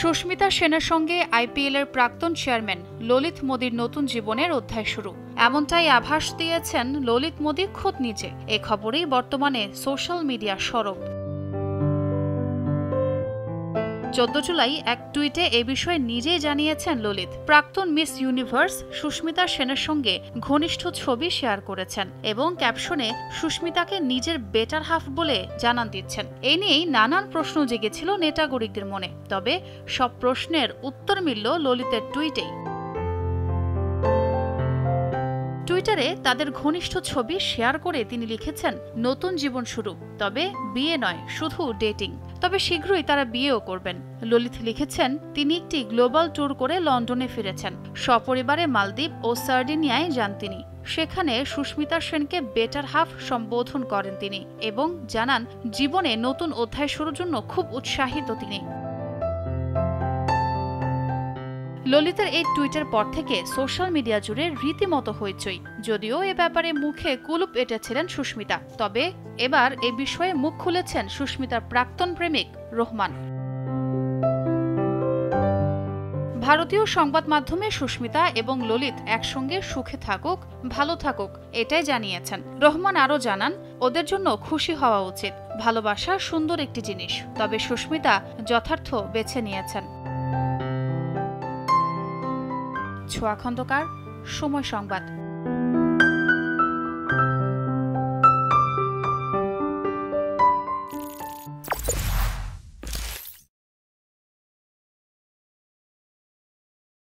সুস্মিতা সেনের সঙ্গে আইপিএলের প্রাক্তন চেয়ারম্যান ললিত মোদীর নতুন জীবনের অধ্যায় শুরু। এমনটাই আভাস দিয়েছেন ললিত মোদী খোদ নিজে। এ খবরেই বর্তমানে সোশ্যাল মিডিয়া সরব। চোদ্দ জুলাই এক টুইটে এ বিষয়ে নিজেই জানিয়েছেন ললিত। প্রাক্তন মিস ইউনিভার্স সুস্মিতা সেনের সঙ্গে ঘনিষ্ঠ ছবি শেয়ার করেছেন এবং ক্যাপশনে সুস্মিতাকে নিজের বেটার হাফ বলে জানান দিচ্ছেন। এ নিয়েই নানান প্রশ্ন জেগেছিল নেটাগরিকদের মনে। তবে সব প্রশ্নের উত্তর মিলল ললিতের টুইটেই। টুইটারে তাদের ঘনিষ্ঠ ছবি শেয়ার করে তিনি লিখেছেন, নতুন জীবন শুরু, তবে বিয়ে নয়, শুধু ডেটিং তবে শীঘ্রই তারা বিয়েও করবেন। ললিত লিখেছেন, তিনি একটি গ্লোবাল ট্যুর করে লন্ডনে ফিরেছেন। সপরিবারে মালদ্বীপ ও সার্ডিনিয়ায় যান তিনি। সেখানে সুস্মিতা সেনকে বেটার হাফ সম্বোধন করেন তিনি এবং জানান, জীবনে নতুন অধ্যায় শুরুর জন্য খুব উৎসাহিত তিনি। ললিতার এই টুইটের পর থেকে সোশ্যাল মিডিয়া জুড়ে রীতিমতো হইচই। যদিও এ ব্যাপারে মুখে কুলুপ এঁটেছিলেন সুস্মিতা, তবে এবার এ বিষয়ে মুখ খুলেছেন সুস্মিতার প্রাক্তন প্রেমিক রহমান। ভারতীয় সংবাদ মাধ্যমে সুস্মিতা এবং ললিত একসঙ্গে সুখে থাকুক, ভালো থাকুক, এটাই জানিয়েছেন। রহমান আরও জানান, ওদের জন্য খুশি হওয়া উচিত। ভালোবাসা সুন্দর একটি জিনিস। তবে সুস্মিতা যথার্থ বেছে নিয়েছেন। ছোয়া খন্দকার সময় সংবাদ।